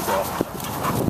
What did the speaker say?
るぞ。